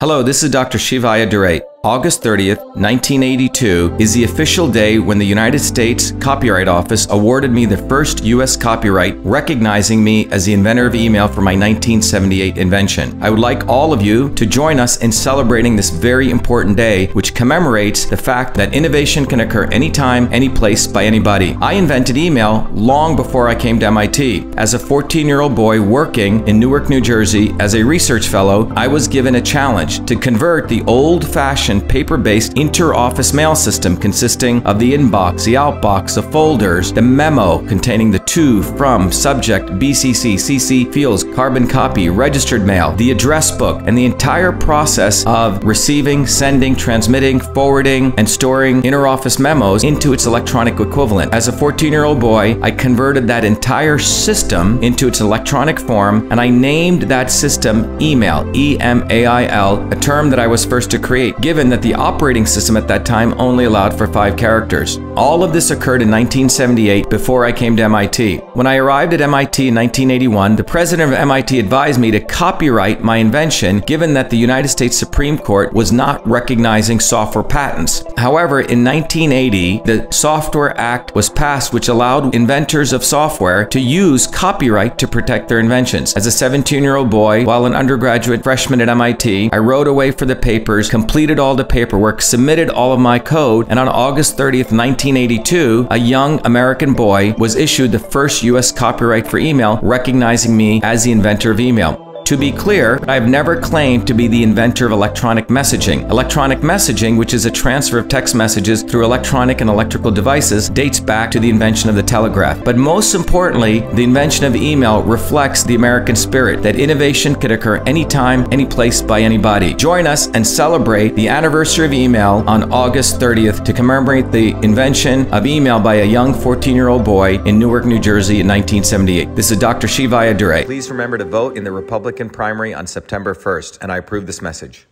Hello, this is Dr. Shiva Ayyadurai. August 30th, 1982 is the official day when the United States Copyright Office awarded me the first U.S. copyright recognizing me as the inventor of email for my 1978 invention. I would like all of you to join us in celebrating this very important day, which commemorates the fact that innovation can occur anytime, any place, by anybody. I invented email long before I came to MIT. As a 14-year-old boy working in Newark, New Jersey as a research fellow, I was given a challenge to convert the old-fashioned paper-based inter-office mail system consisting of the inbox, the outbox, the folders, the memo containing the to, from, subject, BCC, CC fields, carbon copy, registered mail, the address book, and the entire process of receiving, sending, transmitting, forwarding, and storing inter-office memos into its electronic equivalent. As a 14-year-old boy, I converted that entire system into its electronic form, and I named that system email, E-M-A-I-L, a term that I was first to create, given given that the operating system at that time only allowed for five characters. All of this occurred in 1978 before I came to MIT. When I arrived at MIT in 1981, the president of MIT advised me to copyright my invention given that the United States Supreme Court was not recognizing software patents. However, in 1980, the Software Act was passed which allowed inventors of software to use copyright to protect their inventions. As a 17-year-old boy, while an undergraduate freshman at MIT, I wrote away for the papers, completed all all the paperwork, submitted all of my code, and on August 30th, 1982, a young American boy was issued the first US copyright for email, recognizing me as the inventor of email. To be clear, I have never claimed to be the inventor of electronic messaging. Electronic messaging, which is a transfer of text messages through electronic and electrical devices, dates back to the invention of the telegraph. But most importantly, the invention of email reflects the American spirit that innovation could occur anytime, any place, by anybody. Join us and celebrate the anniversary of email on August 30th to commemorate the invention of email by a young 14-year-old boy in Newark, New Jersey in 1978. This is Dr. Shiva Ayyadurai. Please remember to vote in the Republican Republican primary on September 1st, and I approve this message.